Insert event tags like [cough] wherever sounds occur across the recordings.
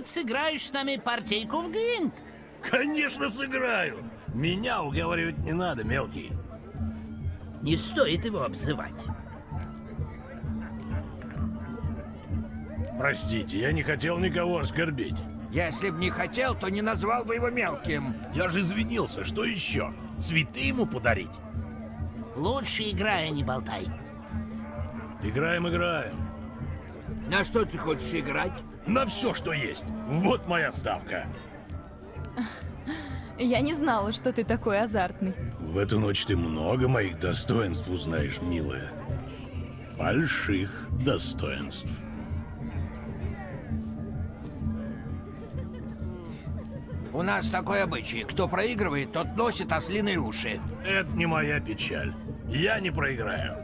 может, сыграешь с нами партийку в Гвинт? Конечно, сыграю. Меня уговаривать не надо, мелкий. Не стоит его обзывать. Простите, я не хотел никого оскорбить. Если б не хотел, то не назвал бы его мелким. Я же извинился, что еще? Цветы ему подарить? Лучше играй, а не болтай. Играем, играем. На что ты хочешь играть? На все, что есть. Вот моя ставка. Я не знала, что ты такой азартный. В эту ночь ты много моих достоинств узнаешь, милая. Больших достоинств. У нас такой обычай. Кто проигрывает, тот носит ослиные уши. Это не моя печаль. Я не проиграю.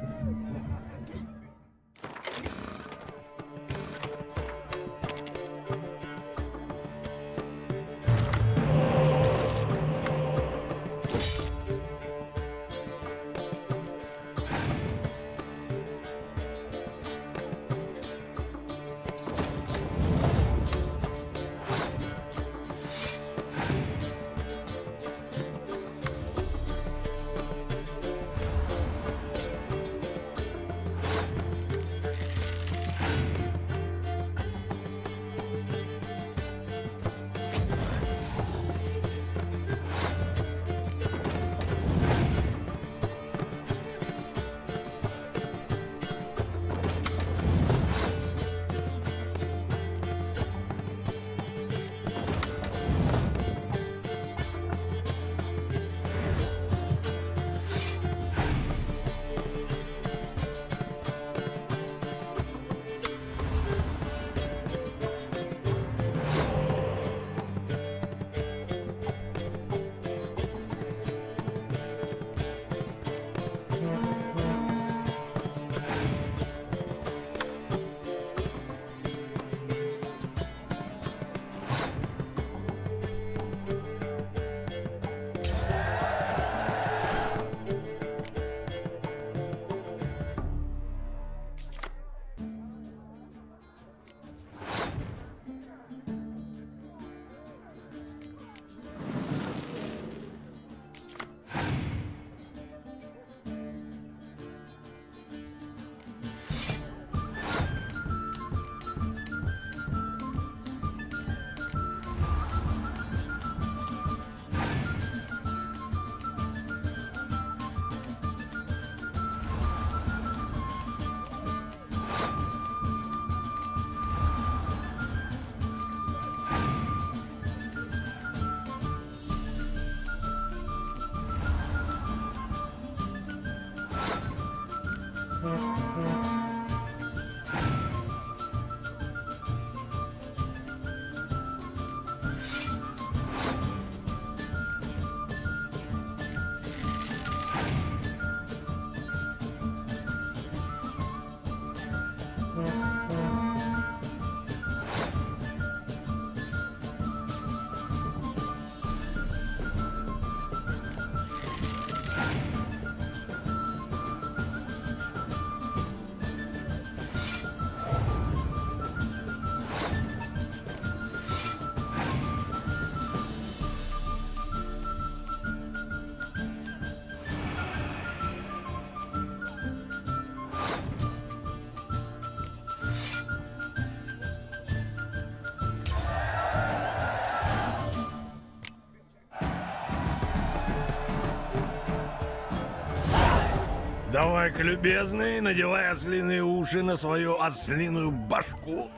Давай-ка, любезный, надевай ослиные уши на свою ослиную башку.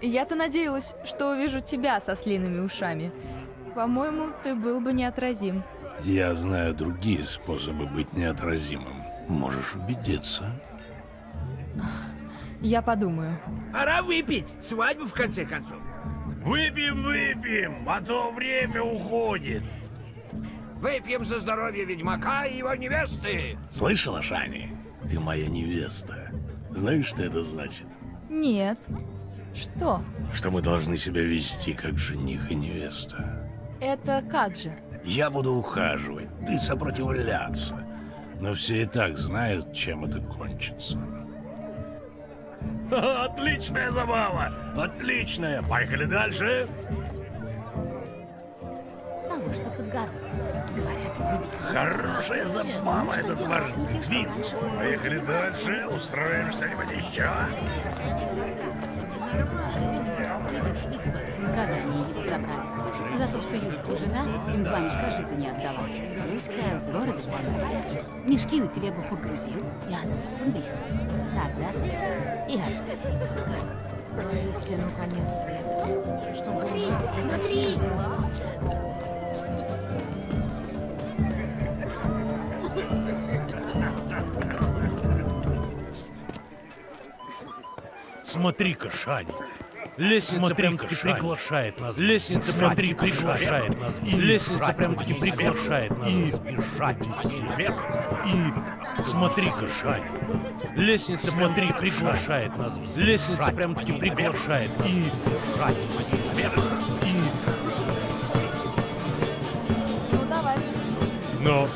Я-то надеялась, что увижу тебя со слиными ушами. По-моему, ты был бы неотразим. Я знаю другие способы быть неотразимым. Можешь убедиться. Я подумаю. Пора выпить. Свадьба в конце концов. Выпьем, выпьем, а то время уходит. Выпьем за здоровье ведьмака и его невесты. Слышала, Шани? Ты моя невеста. Знаешь, что это значит? Нет. Что? Что мы должны себя вести как жених и невеста. Это как же? Я буду ухаживать, ты сопротивляться. Но все и так знают, чем это кончится. Отличная забава! Отличная! Поехали дальше! Того, что под горой. Хорошая забава этот ваш вид. Поехали дальше, устроим что-нибудь еще. Наказание его забрали. За то, что Юська жена им два мешка жита не отдала. Юська с города вернулся. Мешки на телегу погрузил и отвез он в лес. Тогда и отправил. Воистину конец света. Что Смотри, смотри! Смотри-ка, Шани. Лестница прям-таки приглашает нас. Лестница прям-таки приглашает нас. Лестница прям-таки приглашает нас. И бежать вверх. И смотри-ка, Шани. Лестница смотри приглашает нас. Лестница прям-таки приглашает нас. И бежать вверх. И Ну давай. но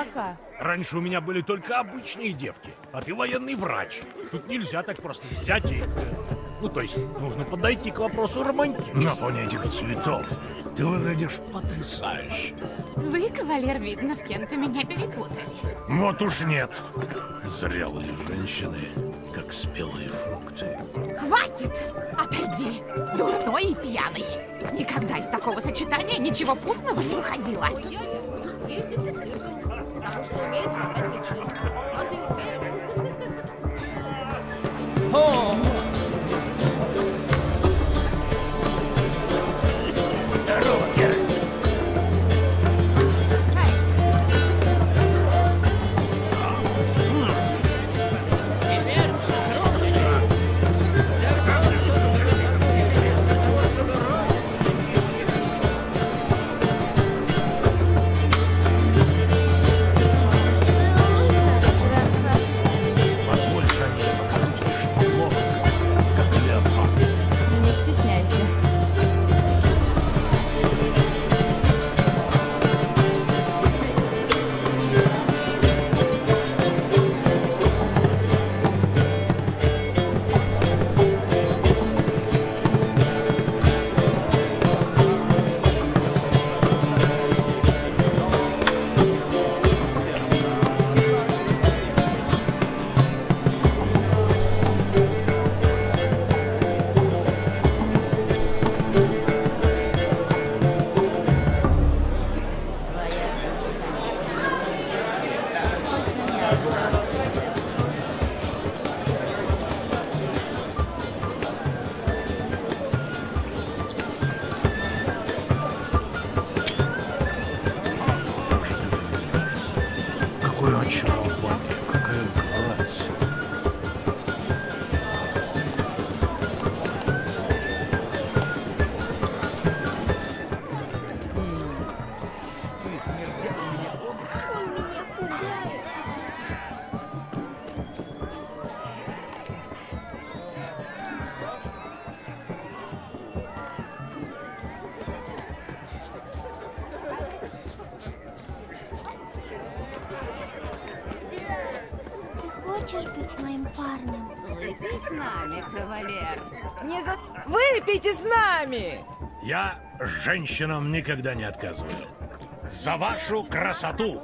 молока. Раньше у меня были только обычные девки, а ты военный врач. Тут нельзя так просто взять и... э, Ну, то есть, нужно подойти к вопросу романтично. На фоне этих цветов ты выглядишь потрясающе. Вы, кавалер, видно, с кем-то меня перепутали. Вот уж нет. Зрелые женщины, как спелые фрукты. Хватит! Отойди! Дурной и пьяный! Никогда из такого сочетания ничего путного не выходило. Потому что умеет хватать мячи. А ты умеешь? Good God. Женщинам никогда не отказываю. За вашу красоту.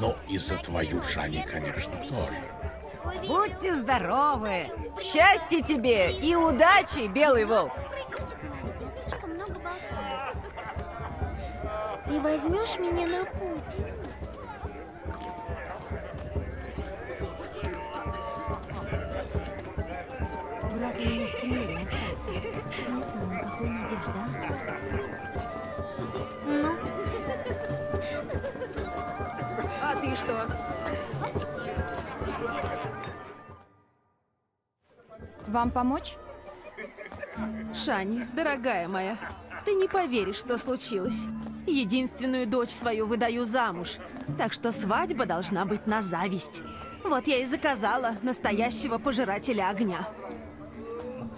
Ну, и за твою, Шани, конечно, тоже. Будьте здоровы. Счастья тебе и удачи, Белый Волк! Ты возьмешь меня на путь? Что? Вам помочь? Шани, дорогая моя, ты не поверишь, что случилось. Единственную дочь свою выдаю замуж, так что свадьба должна быть на зависть. Вот я и заказала настоящего пожирателя огня.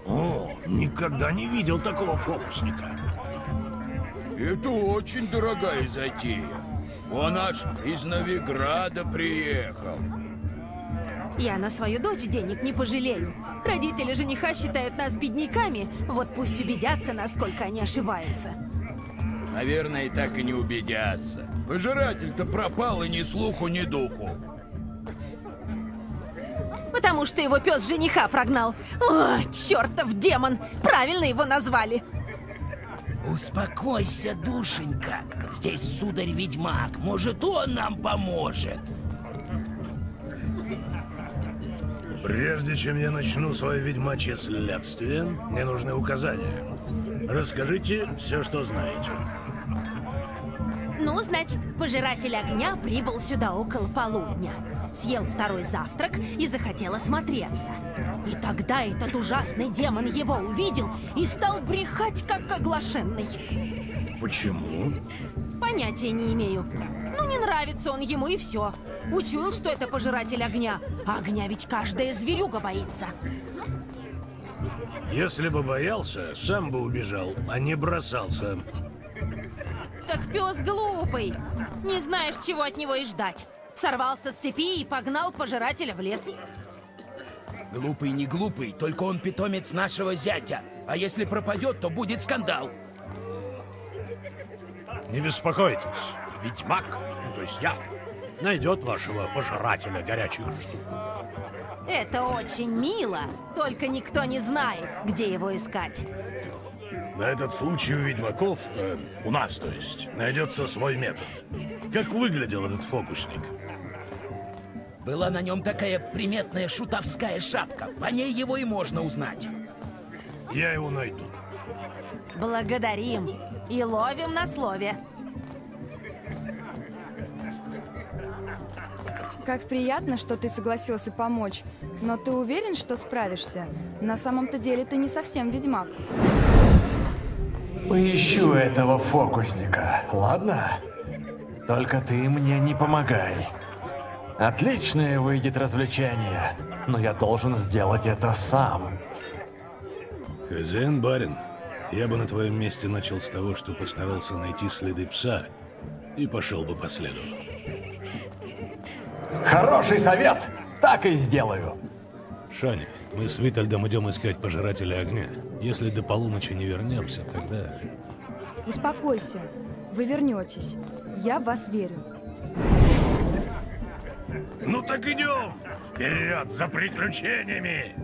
О, никогда не видел такого фокусника. Это очень дорогая затея. Он аж из Новиграда приехал. Я на свою дочь денег не пожалею. Родители жениха считают нас бедняками, вот пусть убедятся, насколько они ошибаются. Наверное, и так и не убедятся. Пожиратель-то пропал и ни слуху, ни духу. Потому что его пес жениха прогнал. О, чертов демон! Правильно его назвали. Успокойся, душенька. Здесь сударь-ведьмак. Может, он нам поможет. Прежде чем я начну свое ведьмачье следствие, мне нужны указания. Расскажите все, что знаете. Ну, значит, пожиратель огня прибыл сюда около полудня. Съел второй завтрак и захотел осмотреться. И тогда этот ужасный демон его увидел и стал брехать, как оглашенный. Почему? Понятия не имею. Ну, не нравится он ему и все. Учуял, что это пожиратель огня. А огня ведь каждая зверюга боится. Если бы боялся, сам бы убежал, а не бросался. Так пес глупый. Не знаешь, чего от него и ждать. Сорвался с цепи и погнал пожирателя в лес. Глупый не глупый, только он питомец нашего зятя. А если пропадет, то будет скандал. Не беспокойтесь, ведьмак, то есть я, найдет вашего пожирателя горячих штук. Это очень мило, только никто не знает, где его искать. На этот случай у ведьмаков, э, у нас то есть, найдется свой метод. Как выглядел этот фокусник? Была на нем такая приметная шутовская шапка. По ней его и можно узнать. Я его найду. Благодарим и ловим на слове. Как приятно, что ты согласился помочь. Но ты уверен, что справишься? На самом-то деле ты не совсем ведьмак. Поищу этого фокусника, ладно? Только ты мне не помогай. Отличное выйдет развлечение, но я должен сделать это сам. Хозяин барин, я бы на твоем месте начал с того, что постарался найти следы пса и пошел бы по следу. Хороший совет! Так и сделаю. Шани, мы с Витальдом идем искать пожирателя огня. Если до полуночи не вернемся, тогда... Успокойся. Вы вернетесь. Я в вас верю. Ну так идем! Вперед за приключениями!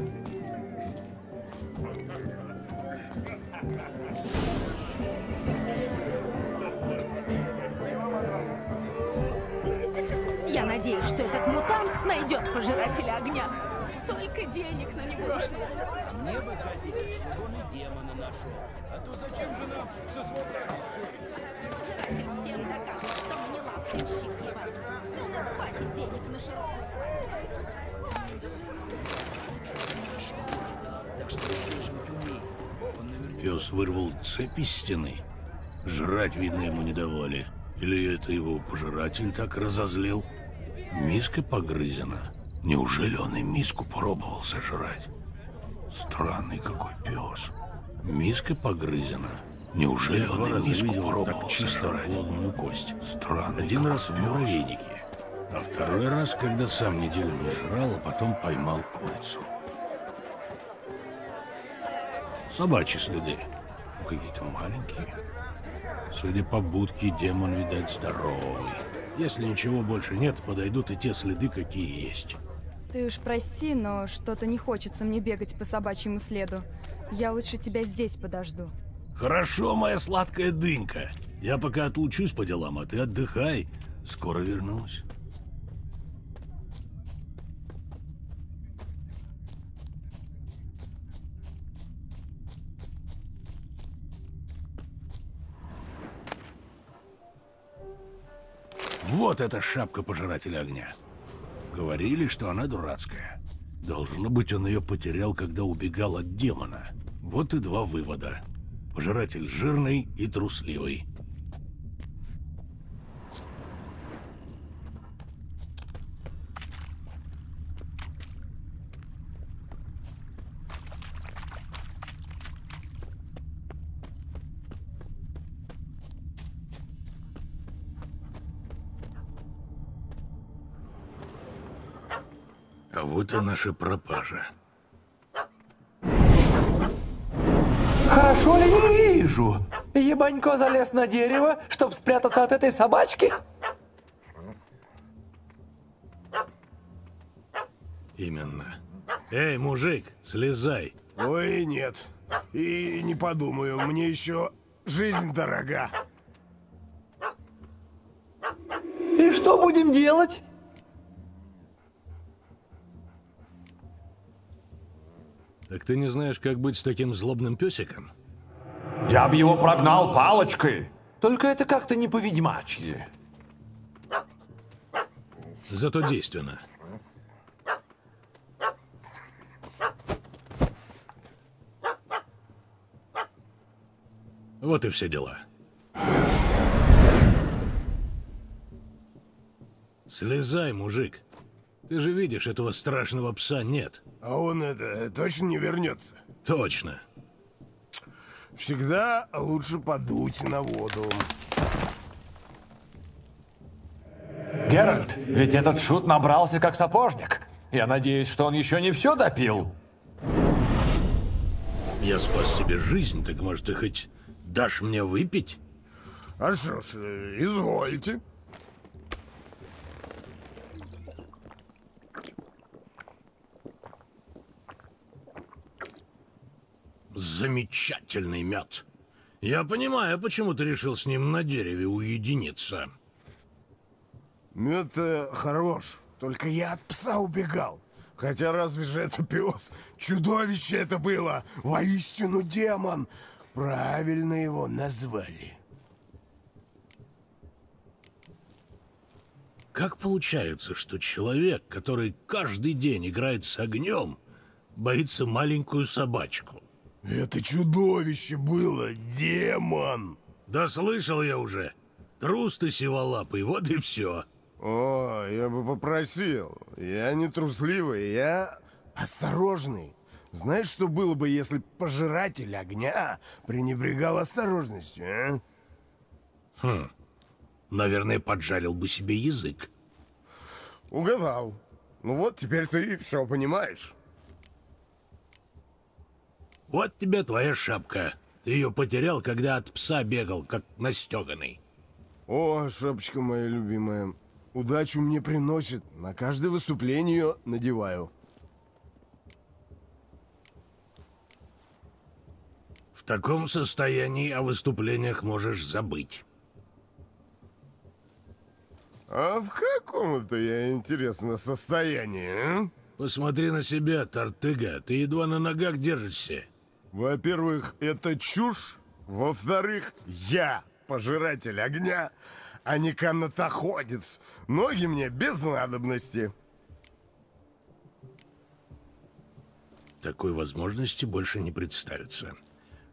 Я надеюсь, что этот мутант найдет пожирателя огня. Столько денег на него ушло. Не бы хотелось, чтобы он и демона нашел. А то зачем же нам со свободой ссориться? Пожиратель всем докажет, что мы не лапки хватит денег на широкую свадьбу. Так что выслеживать умеет. Он наверняка Пес вырвал цепь из стены. Жрать, видно, ему не давали. Или это его пожиратель так разозлил? Миска погрызена. Неужели он и миску пробовал сожрать? Странный какой пес. Миска погрызена. Неужели он и миску пробовал сожрать? кость. Странный Один раз в муравейнике, а второй раз, когда сам неделю не жрал, а потом поймал курицу. Собачьи следы. Ну, Какие-то маленькие. Судя по будке, демон, видать, здоровый. Если ничего больше нет, подойдут и те следы, какие есть. Ты уж прости, но что-то не хочется мне бегать по собачьему следу. Я лучше тебя здесь подожду. Хорошо, моя сладкая дынька. Я пока отлучусь по делам, а ты отдыхай. Скоро вернусь. Вот эта шапка пожирателя огня. Говорили, что она дурацкая. Должно быть, он ее потерял, когда убегал от демона. Вот и два вывода. Пожиратель жирный и трусливый. А вот и наша пропажа. Хорошо ли я вижу? Ебанько залез на дерево, чтобы спрятаться от этой собачки? Именно. Эй, мужик, слезай. Ой, нет. И не подумаю, мне еще жизнь дорога. И что будем делать? Так ты не знаешь, как быть с таким злобным песиком? Я бы его прогнал палочкой. Только это как-то не по-ведьмачьи. Зато действенно. Вот и все дела. Слезай, мужик. Ты же видишь, этого страшного пса нет. А он это точно не вернется? Точно. Всегда лучше подуть на воду. Геральт, ведь этот шут набрался как сапожник. Я надеюсь, что он еще не все допил. Я спас тебе жизнь, так может ты хоть дашь мне выпить? А что ж, э, извольте. Замечательный мед. Я понимаю, почему ты решил с ним на дереве уединиться. Мед э, хорош, только я от пса убегал. Хотя разве же это пес? Чудовище это было! Воистину демон! Правильно его назвали. Как получается, что человек, который каждый день играет с огнем, боится маленькую собачку? Это чудовище было, демон! Да слышал я уже. Трус ты сиволапый, вот и все. О, я бы попросил. Я не трусливый, я осторожный. Знаешь, что было бы, если пожиратель огня пренебрегал осторожностью, а? Хм. Наверное, поджарил бы себе язык. Угадал. Ну вот, теперь ты все понимаешь. Вот тебе твоя шапка. Ты ее потерял, когда от пса бегал, как настеганный. О, шапочка моя любимая. Удачу мне приносит. На каждое выступление ее надеваю. В таком состоянии о выступлениях можешь забыть. А в каком это я, интересно, состоянии, а? Посмотри на себя, Тартыга. Ты едва на ногах держишься. Во-первых, это чушь. Во-вторых, я пожиратель огня, а не канатоходец. Ноги мне без надобности. Такой возможности больше не представится.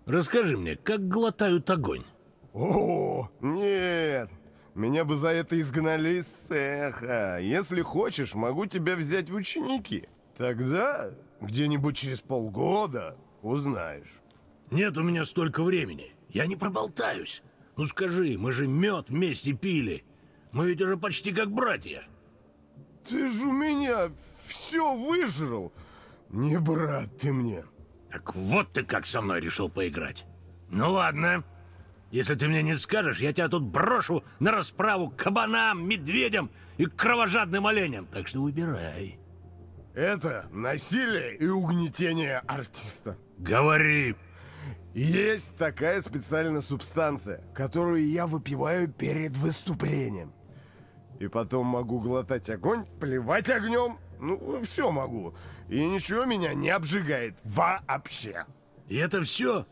Расскажи мне, как глотают огонь? О, нет. Меня бы за это изгнали из цеха. Если хочешь, могу тебя взять в ученики. Тогда, где-нибудь через полгода, узнаешь. Нет у меня столько времени. Я не проболтаюсь. Ну скажи, мы же мед вместе пили. Мы ведь уже почти как братья. Ты же у меня все выжрал. Не брат ты мне. Так вот ты как со мной решил поиграть. Ну ладно. Если ты мне не скажешь, я тебя тут брошу на расправу к кабанам, медведям и кровожадным оленям. Так что выбирай. Это насилие и угнетение артиста. Говори. Есть такая специальная субстанция, которую я выпиваю перед выступлением. И потом могу глотать огонь, плевать огнем. Ну, все могу. И ничего меня не обжигает вообще. И это все?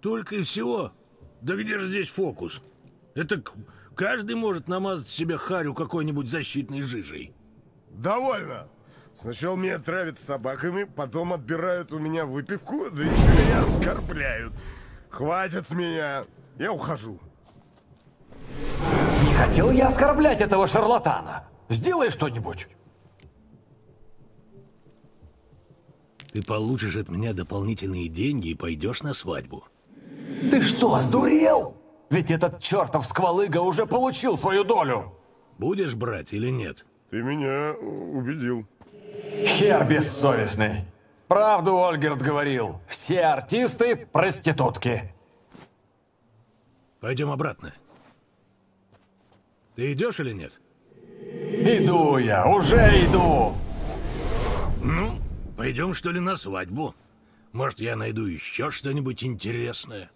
Только и всего? Да где же здесь фокус? Это каждый может намазать себе харю какой-нибудь защитной жижей. Довольно. Сначала меня травят собаками, потом отбирают у меня выпивку, да еще и оскорбляют. Хватит с меня. Я ухожу. Не хотел я оскорблять этого шарлатана. Сделай что-нибудь. Ты получишь от меня дополнительные деньги и пойдешь на свадьбу. Ты что, сдурел? Ведь этот чертов сквалыга уже получил свою долю. Будешь брать или нет? Ты меня убедил. Хер бессовестный. Правду Ольгерт говорил. Все артисты – проститутки. Пойдем обратно. Ты идешь или нет? Иду я, уже иду. Ну, пойдем что ли на свадьбу? Может, я найду еще что-нибудь интересное?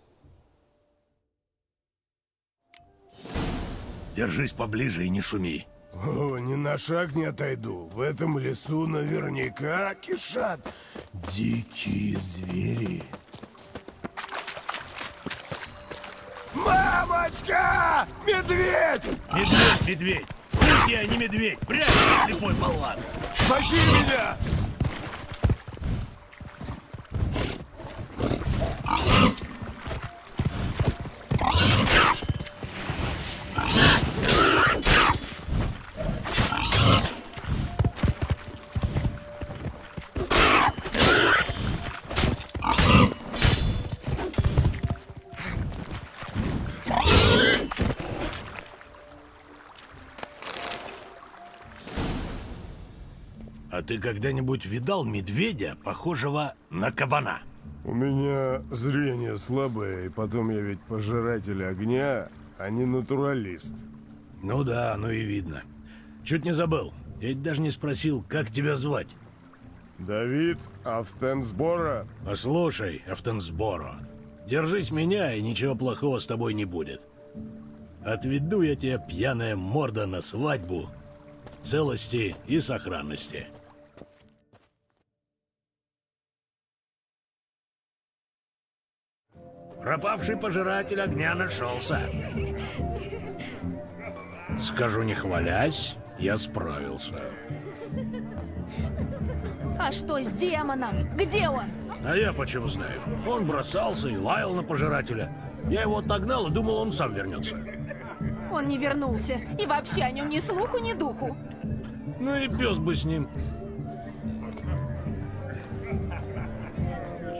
Держись поближе и не шуми. О, ни на шаг не отойду. В этом лесу наверняка кишат дикие звери. Мамочка! Медведь! Медведь, медведь! Пусть я не медведь! Прячься, слепой болван! Спаси меня! Ты когда-нибудь видал медведя, похожего на кабана? У меня зрение слабое, и потом я ведь пожиратель огня, а не натуралист. Ну да, ну и видно. Чуть не забыл. Я ведь даже не спросил, как тебя звать. Давид Автенсбора. Послушай, Автенсборо, держись меня, и ничего плохого с тобой не будет. Отведу я тебя, пьяная морда, на свадьбу в целости и сохранности. Пропавший пожиратель огня нашелся. Скажу не хвалясь, я справился. А что с демоном? Где он? А я почем знаю? Он бросался и лаял на пожирателя. Я его отогнал и думал, он сам вернется. Он не вернулся. И вообще о нем ни слуху, ни духу. Ну и пес бы с ним.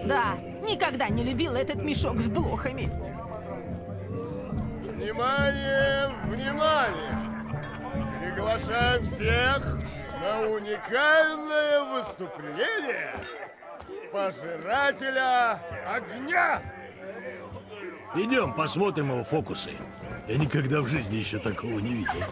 Да, никогда не любил этот мешок с блохами. Внимание, внимание! Приглашаем всех на уникальное выступление Пожирателя Огня! Идем, посмотрим его фокусы. Я никогда в жизни еще такого не видел.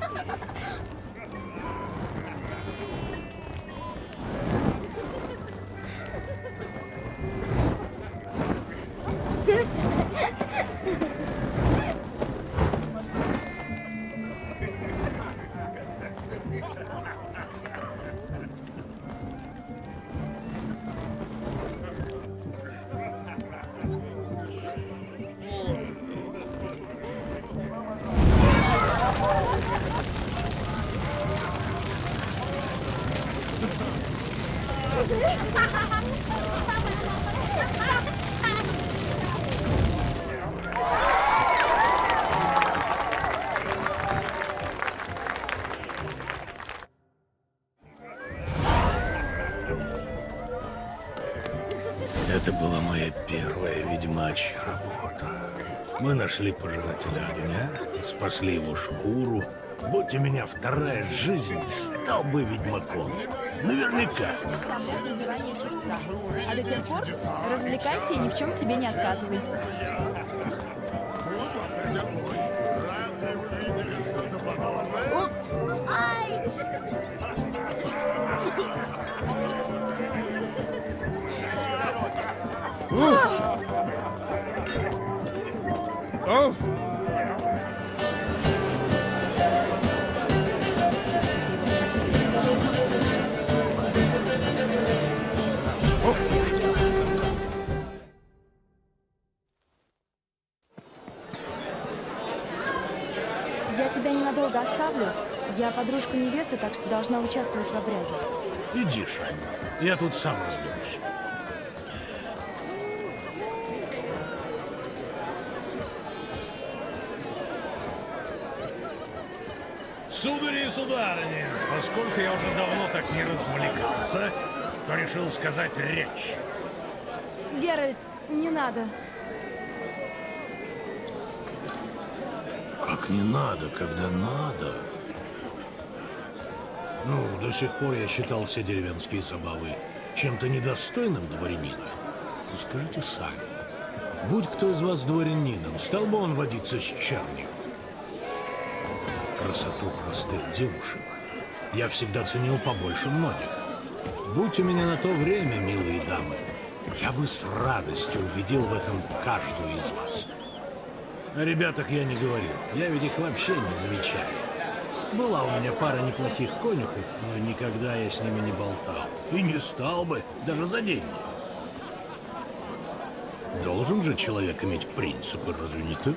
Нашли пожирателя огня, спасли его шкуру. Будь у меня вторая жизнь, стал бы ведьмаком. Наверняка. А до тех пор развлекайся и ни в чем себе не отказывай. О! Подружка невесты, так что должна участвовать в обряде. Иди, Шань. Я тут сам разберусь. Судари и сударыни, поскольку я уже давно так не развлекался, то решил сказать речь. Геральт, не надо. Как не надо, когда надо. Ну, до сих пор я считал все деревенские забавы чем-то недостойным дворянина. Ну, скажите сами, будь кто из вас дворянином, стал бы он водиться с чернью? Красоту простых девушек я всегда ценил побольше многих. Будь у меня на то время, милые дамы, я бы с радостью убедил в этом каждую из вас. О ребятах я не говорил, я ведь их вообще не замечаю. Была у меня пара неплохих конюхов, но никогда я с ними не болтал. И не стал бы, даже за деньги. Должен же человек иметь принципы, разве не ты?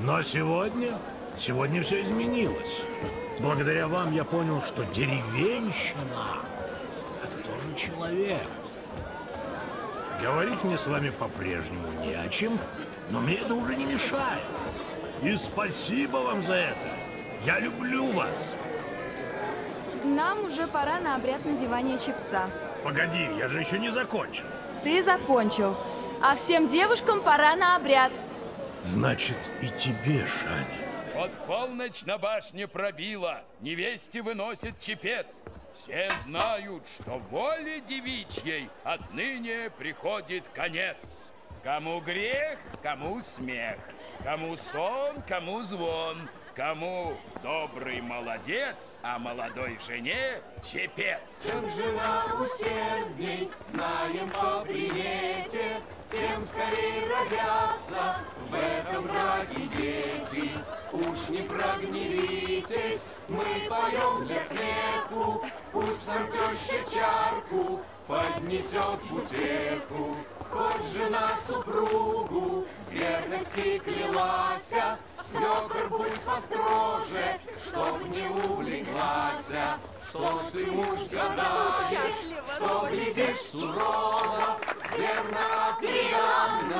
Но сегодня, сегодня все изменилось. Благодаря вам я понял, что деревенщина — это тоже человек. Говорить мне с вами по-прежнему не о чем, но мне это уже не мешает. И спасибо вам за это. Я люблю вас. Нам уже пора на обряд надевания чепца. Погоди, я же еще не закончил. Ты закончил. А всем девушкам пора на обряд. Значит, и тебе, Шани. Вот полночь на башне пробила, невесте выносит чепец. Все знают, что воле девичьей отныне приходит конец. Кому грех, кому смех, кому сон, кому звон, кому добрый молодец, а молодой жене чепец. Чем жена усердней, знаем по примете, тем скорее родятся в этом браке дети. Уж не прогневитесь, мы поем для смеху, пусть нам теща чарку поднесет в утеху. Хоть жена супругу верности клялася, Свекор будь построже, чтоб не увлеклася. Что ж ты, муж, гадаешь, что глядишь сурово, Верно определенно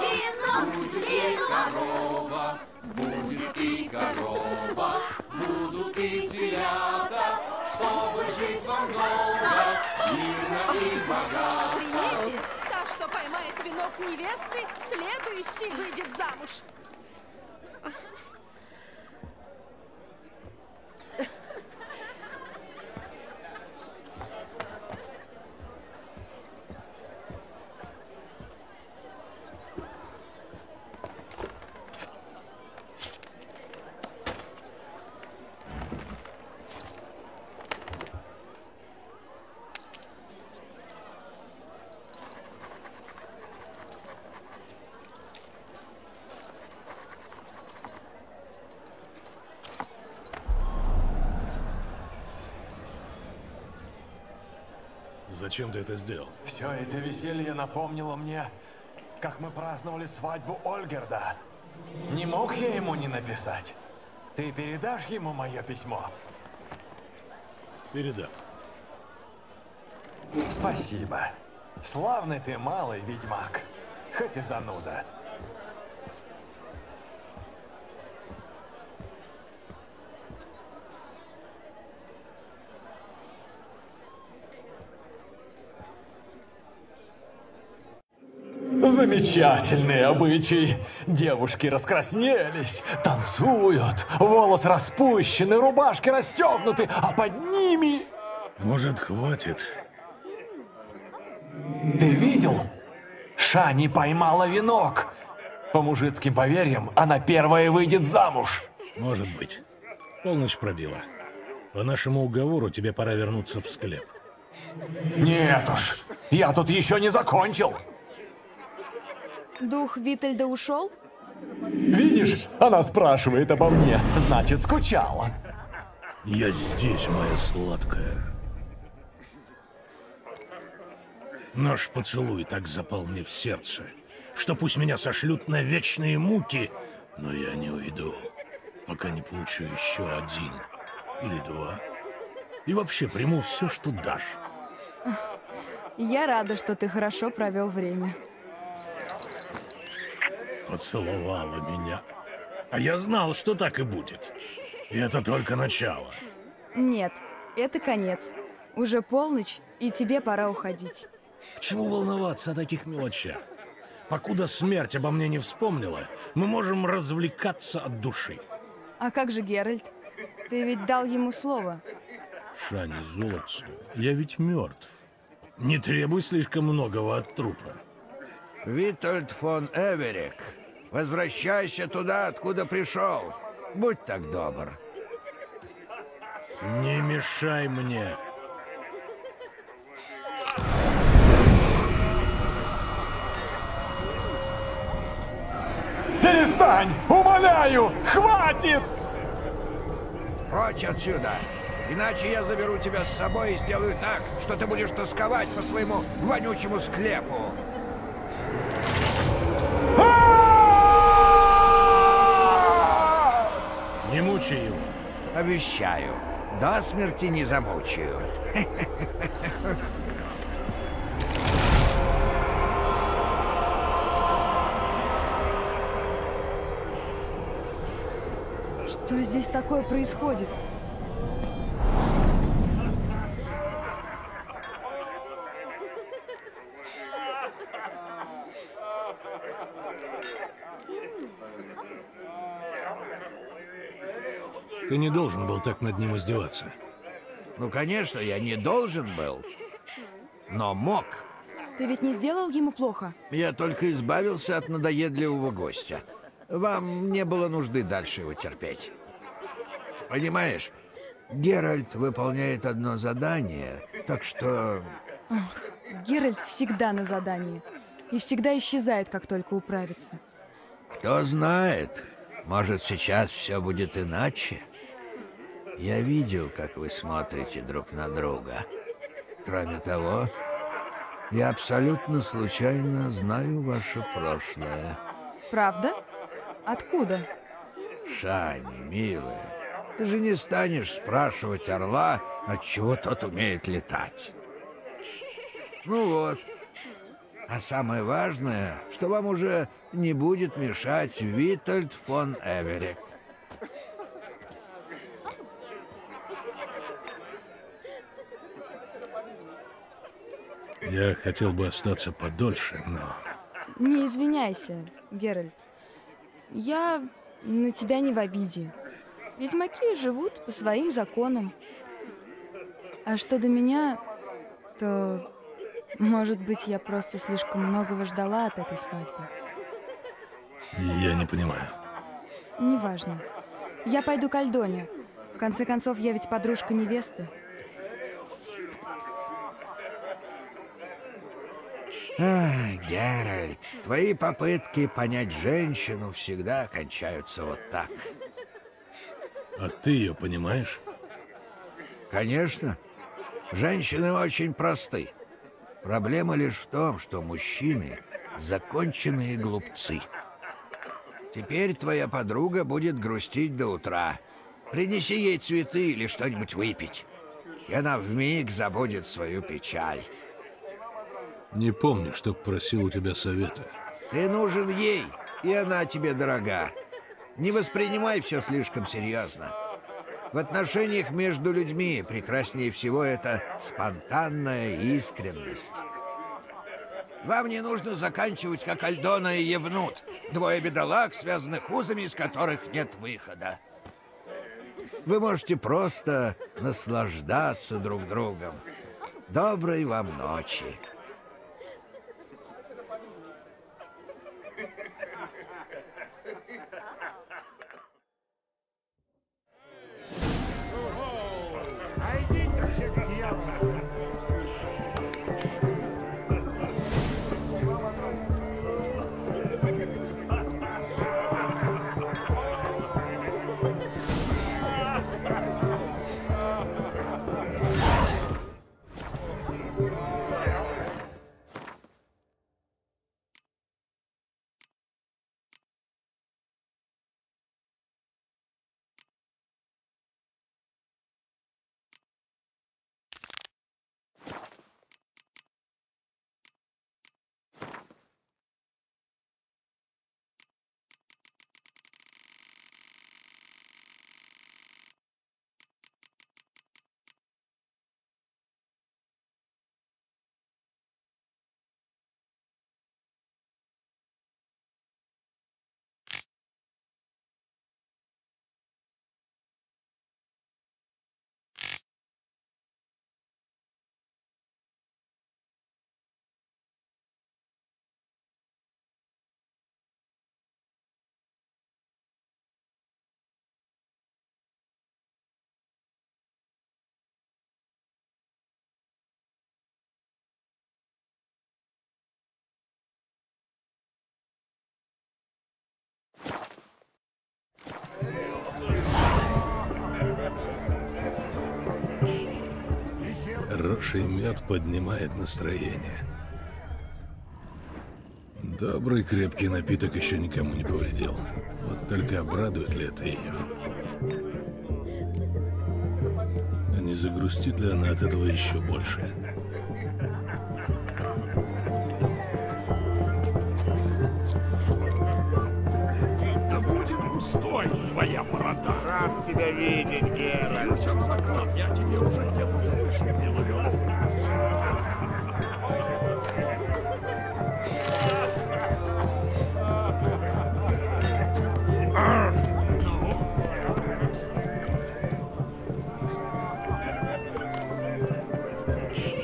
будет и корова, Будет и корова, будут и телята, Чтобы жить вам долго, мирно и богато. Примите, та, что поймает венок невесты, следующий выйдет замуж. Зачем ты это сделал? Все это веселье напомнило мне, как мы праздновали свадьбу Ольгерда. Не мог я ему не написать. Ты передашь ему мое письмо? Передам. Спасибо. Славный ты малый ведьмак. Хоть и зануда. Замечательный обычай. Девушки раскраснелись, танцуют, волосы распущены, рубашки расстегнуты, а под ними... Может, хватит? Ты видел? Шани поймала венок. По мужицким поверьям, она первая выйдет замуж. Может быть. Полночь пробила. По нашему уговору тебе пора вернуться в склеп. Нет уж, я тут еще не закончил. Дух Витальда ушел? Видишь, она спрашивает обо мне, значит, скучала. Я здесь, моя сладкая. Наш поцелуй так запал мне в сердце, что пусть меня сошлют на вечные муки, но я не уйду, пока не получу еще один или два. И вообще приму все, что дашь. Я рада, что ты хорошо провел время. Поцеловала меня. А я знал, что так и будет. И это только начало. Нет, это конец. Уже полночь, и тебе пора уходить. К чему волноваться о таких мелочах? Покуда смерть обо мне не вспомнила, мы можем развлекаться от души. А как же Геральт? Ты ведь дал ему слово. Шани Золотцу, я ведь мертв. Не требуй слишком многого от трупа. Витольд фон Эверик, возвращайся туда, откуда пришел. Будь так добр. Не мешай мне. Перестань! Умоляю! Хватит! Прочь отсюда! Иначе я заберу тебя с собой и сделаю так, что ты будешь тосковать по своему вонючему склепу. Мучай его. Обещаю, до смерти не замучаю. Что здесь такое происходит? Не должен был так над ним издеваться. Ну, конечно, я не должен был, но мог. Ты ведь не сделал ему плохо? Я только избавился от надоедливого гостя. Вам не было нужды дальше его терпеть. Понимаешь, Геральт выполняет одно задание, так что... Ох, Геральт всегда на задании. И всегда исчезает, как только управится. Кто знает, может, сейчас все будет иначе. Я видел, как вы смотрите друг на друга. Кроме того, я абсолютно случайно знаю ваше прошлое. Правда? Откуда? Шани, милая, ты же не станешь спрашивать орла, от чего тот умеет летать. Ну вот. А самое важное, что вам уже не будет мешать Витальд фон Эверик. Я хотел бы остаться подольше, но... Не извиняйся, Геральт. Я на тебя не в обиде. Ведьмаки живут по своим законам. А что до меня, то, может быть, я просто слишком многого ждала от этой свадьбы. Я не понимаю. Неважно. Я пойду к Альдоне. В конце концов, я ведь подружка невесты. Ах, Геральт, твои попытки понять женщину всегда кончаются вот так. А ты ее понимаешь? Конечно. Женщины очень просты. Проблема лишь в том, что мужчины — законченные глупцы. Теперь твоя подруга будет грустить до утра. Принеси ей цветы или что-нибудь выпить. И она вмиг забудет свою печаль. Не помню, чтоб просил у тебя совета. Ты нужен ей, и она тебе дорога. Не воспринимай все слишком серьезно. В отношениях между людьми прекраснее всего это спонтанная искренность. Вам не нужно заканчивать, как Альдона и Евнут. Двое бедолаг, связанных узами, из которых нет выхода. Вы можете просто наслаждаться друг другом. Доброй вам ночи. Хороший мед поднимает настроение. Добрый крепкий напиток еще никому не повредил. Вот только обрадует ли это ее? А не загрустит ли она от этого еще больше? Твоя борода. Рад тебя видеть, Гера. Ну, чем заклад, я тебе уже где-то слышал, милоголовый.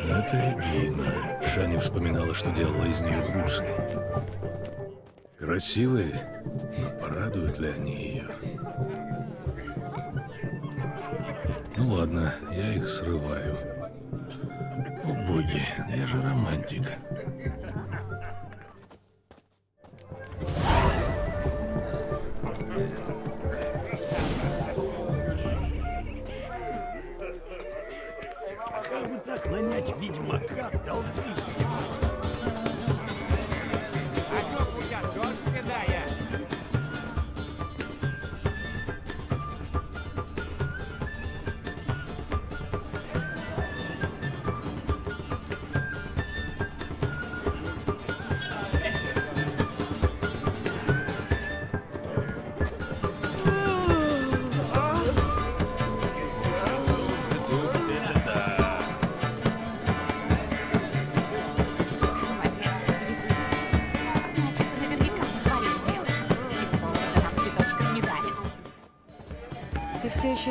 Это Рябина. Шани вспоминала, что делала из нее груши. Красивые, но порадуют ли они ее? Ладно, я их срываю. О боги, я же романтик.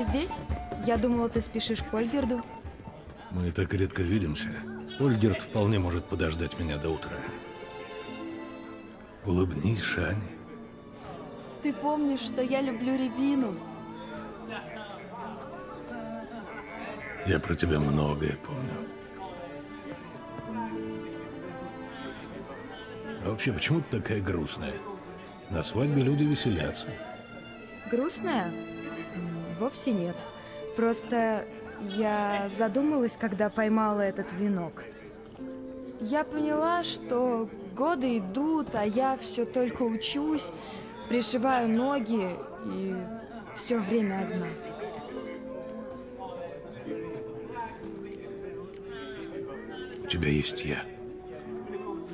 Здесь? Я думала, ты спешишь к Ольгерду. Мы так редко видимся. Ольгерт вполне может подождать меня до утра. Улыбнись, Шани. Ты помнишь, что я люблю рябину? Я про тебя многое помню. А вообще, почему ты такая грустная? На свадьбе люди веселятся. Грустная? Вовсе нет. Просто я задумалась, когда поймала этот венок. Я поняла, что годы идут, а я все только учусь, пришиваю ноги и все время одна. У тебя есть я.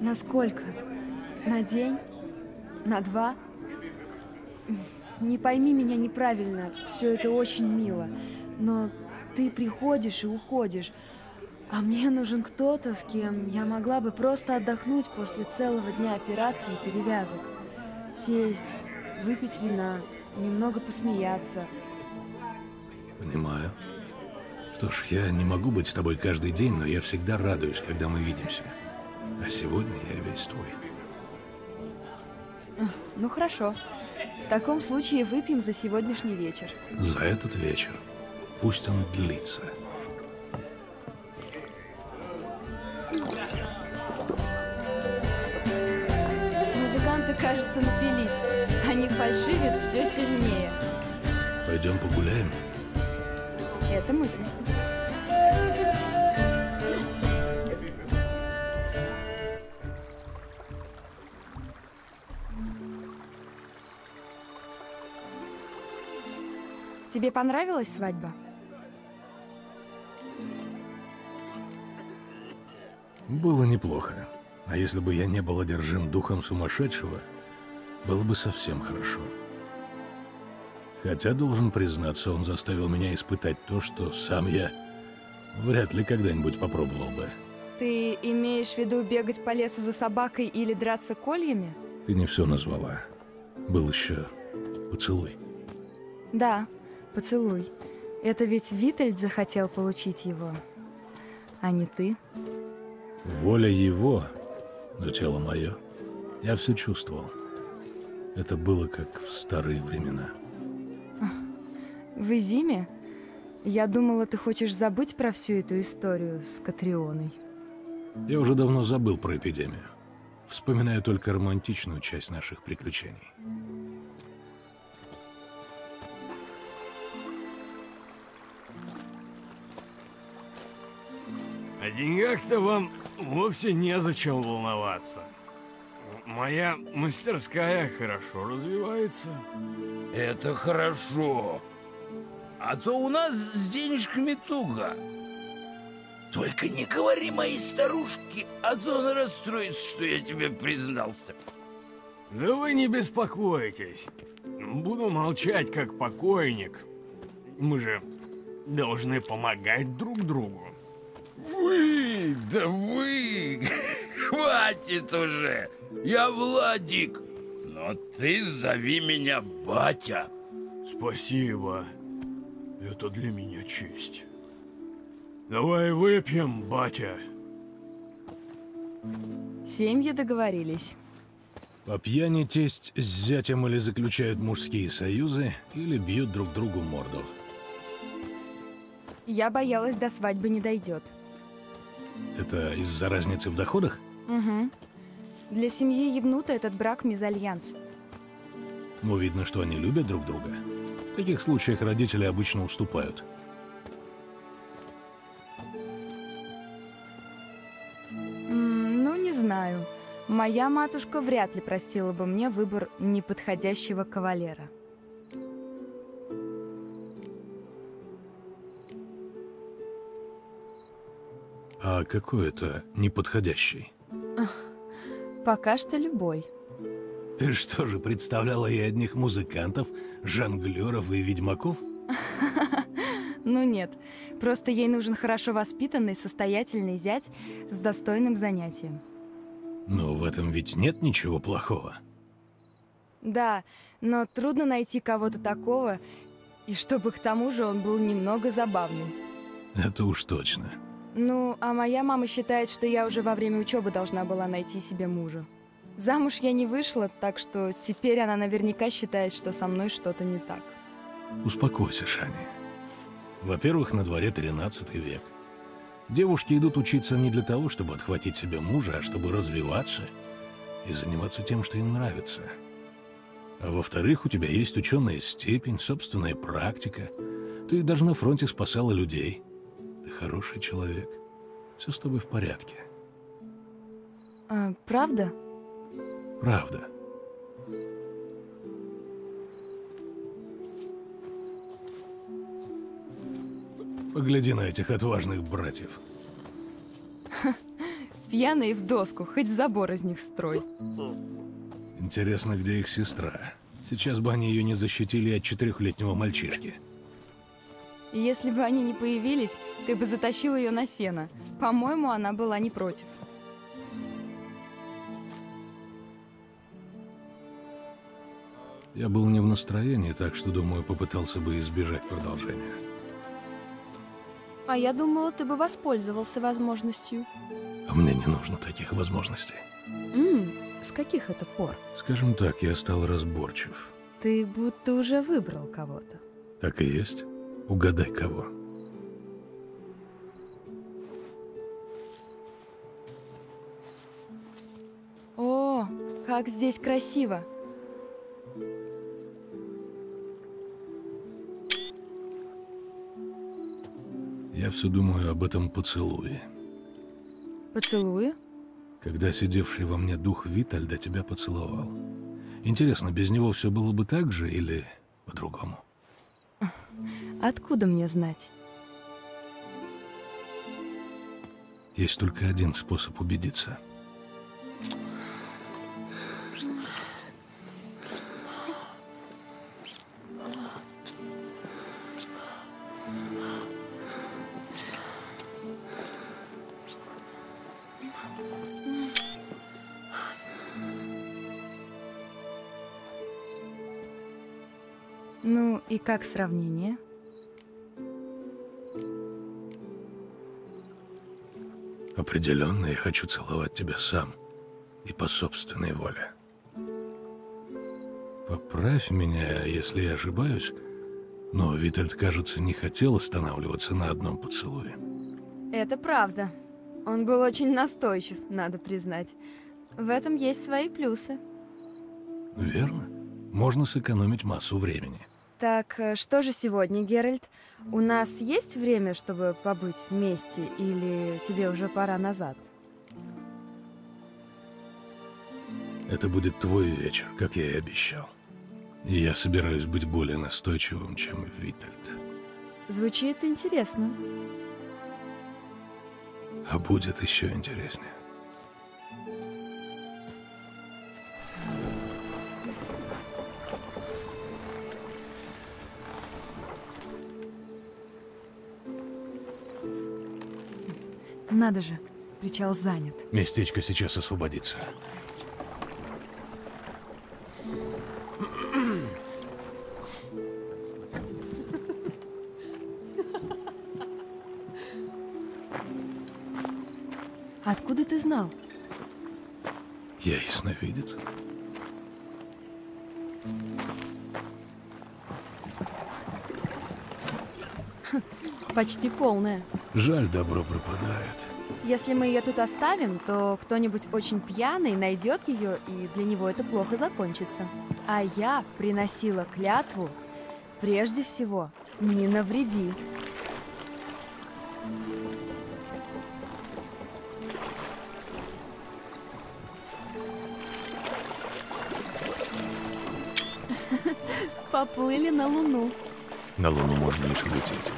Насколько? На день? На два? Не пойми меня неправильно, все это очень мило, но ты приходишь и уходишь, А мне нужен кто-то, с кем я могла бы просто отдохнуть после целого дня операции и перевязок. Сесть, выпить вина, немного посмеяться. Понимаю. Что ж, я не могу быть с тобой каждый день, но я всегда радуюсь, когда мы видимся. А сегодня я весь твой. Ну хорошо. В таком случае выпьем за сегодняшний вечер. За этот вечер. Пусть он длится. Музыканты, кажется, напились. Они фальшивят все сильнее. Пойдем погуляем? Это мысль. Тебе понравилась свадьба? Было неплохо. А если бы я не был одержим духом сумасшедшего, было бы совсем хорошо. Хотя, должен признаться, он заставил меня испытать то, что сам я вряд ли когда-нибудь попробовал бы. Ты имеешь в виду бегать по лесу за собакой или драться кольями? Ты не все назвала. Был еще поцелуй. Да, поцелуй. Это ведь Витальд захотел получить его, а не ты. Воля его, но тело мое. Я все чувствовал. Это было как в старые времена. В Изиме? Я думала, ты хочешь забыть про всю эту историю с Катрионой. Я уже давно забыл про эпидемию. Вспоминаю только романтичную часть наших приключений. О деньгах-то вам вовсе незачем волноваться. Моя мастерская хорошо развивается. Это хорошо. А то у нас с денежками туго. Только не говори моей старушке, а то она расстроится, что я тебе признался. Да вы не беспокойтесь. Буду молчать, как покойник. Мы же должны помогать друг другу. Да вы! [laughs] Хватит уже! Я Владик, но ты зови меня батя. Спасибо. Это для меня честь. Давай выпьем, батя. Семьи договорились. По пьяни тесть с зятем или заключают мужские союзы, или бьют друг другу морду. Я боялась, до свадьбы не дойдет. Это из-за разницы в доходах? Угу. Для семьи Евнута этот брак мезальянс. Ну, видно, что они любят друг друга. В таких случаях родители обычно уступают. М, ну, не знаю. Моя матушка вряд ли простила бы мне выбор неподходящего кавалера. А какой это неподходящий? Пока что любой. Ты что же, представляла ей одних музыкантов, жонглеров и ведьмаков? [laughs] Ну нет, просто ей нужен хорошо воспитанный, состоятельный зять с достойным занятием. Но в этом ведь нет ничего плохого. Да, но трудно найти кого-то такого, и чтобы к тому же он был немного забавный. Это уж точно. Ну, а моя мама считает, что я уже во время учебы должна была найти себе мужа. Замуж я не вышла, так что теперь она наверняка считает, что со мной что-то не так. Успокойся, Шани. Во-первых, на дворе 13 век. Девушки идут учиться не для того, чтобы отхватить себе мужа, а чтобы развиваться и заниматься тем, что им нравится. А во-вторых, у тебя есть ученая степень, собственная практика. Ты даже на фронте спасала людей. Хороший человек. Все с тобой в порядке. А, правда? Правда. Погляди на этих отважных братьев. [laughs] Пьяные в доску, хоть забор из них строй. Интересно, где их сестра? Сейчас бы они ее не защитили от четырехлетнего мальчишки. И если бы они не появились, ты бы затащил ее на сено. По-моему, она была не против. Я был не в настроении, так что, думаю, попытался бы избежать продолжения. А я думала, ты бы воспользовался возможностью. А мне не нужно таких возможностей. Ммм, с каких это пор? Скажем так, я стал разборчив. Ты будто уже выбрал кого-то. Так и есть. Угадай, кого. О, как здесь красиво! Я все думаю об этом поцелуе. Поцелуи? Когда сидевший во мне дух Витальда тебя поцеловал. Интересно, без него все было бы так же или по-другому? Откуда мне знать? Есть только один способ убедиться. Как сравнение? Определенно, я хочу целовать тебя сам и по собственной воле. Поправь меня, если я ошибаюсь, но Витальд, кажется, не хотел останавливаться на одном поцелуе. Это правда. Он был очень настойчив, надо признать. В этом есть свои плюсы. Верно. Можно сэкономить массу времени. Так, э, что же сегодня, Геральт? У нас есть время, чтобы побыть вместе, или тебе уже пора назад? Это будет твой вечер, как я и обещал. И я собираюсь быть более настойчивым, чем Витальд. Звучит интересно. А будет еще интереснее. Надо же, причал занят. Местечко сейчас освободится. Откуда ты знал? Я ясновидец. Почти полная. Жаль, добро пропадает. Если мы ее тут оставим, то кто-нибудь очень пьяный найдет ее, и для него это плохо закончится. А я приносила клятву, прежде всего, не навреди. Поплыли на Луну. На Луну можно лишь лететь.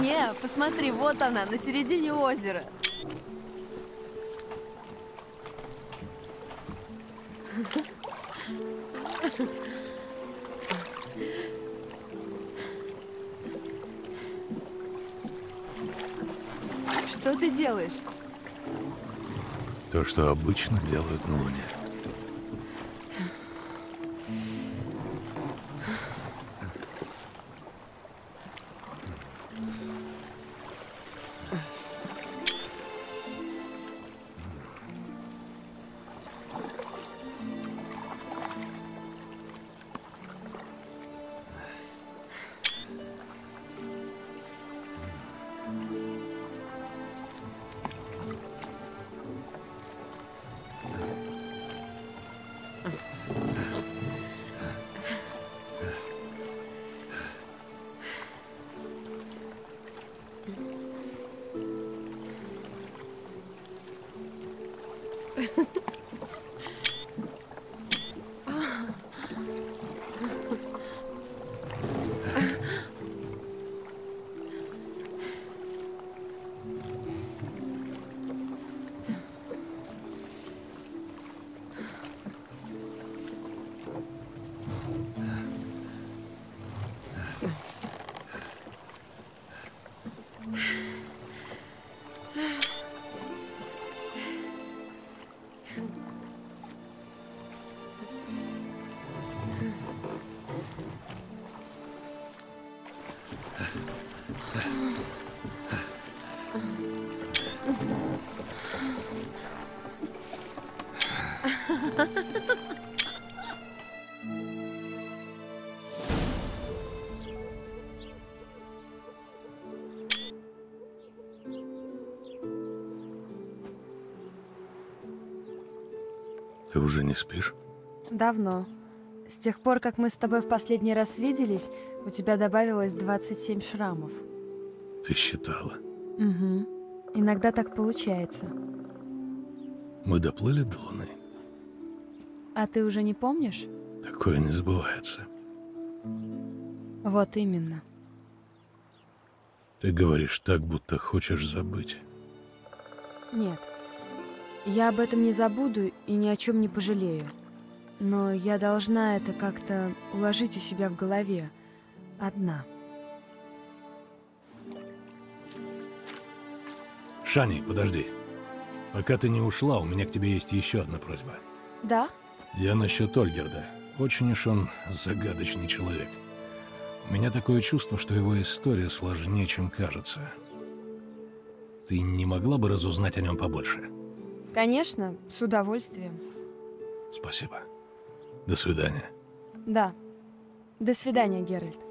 Не, посмотри, вот она, на середине озера. Что ты делаешь? То, что обычно делают на Луне. Ты уже не спишь? Давно. С тех пор, как мы с тобой в последний раз виделись, у тебя добавилось 27 шрамов. Ты считала. Угу. Иногда так получается. Мы доплыли до Луны. А ты уже не помнишь? Такое не забывается. Вот именно. Ты говоришь так, будто хочешь забыть. Нет. Я об этом не забуду и ни о чем не пожалею. Но я должна это как-то уложить у себя в голове. Одна. Шани, подожди. Пока ты не ушла, у меня к тебе есть еще одна просьба. Да? Я насчет Ольгерда. Очень уж он загадочный человек. У меня такое чувство, что его история сложнее, чем кажется. Ты не могла бы разузнать о нем побольше? Конечно, с удовольствием. Спасибо. До свидания. Да. До свидания, Геральт.